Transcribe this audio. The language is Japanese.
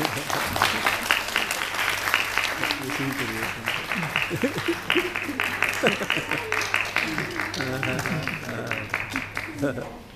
Ha ha ha.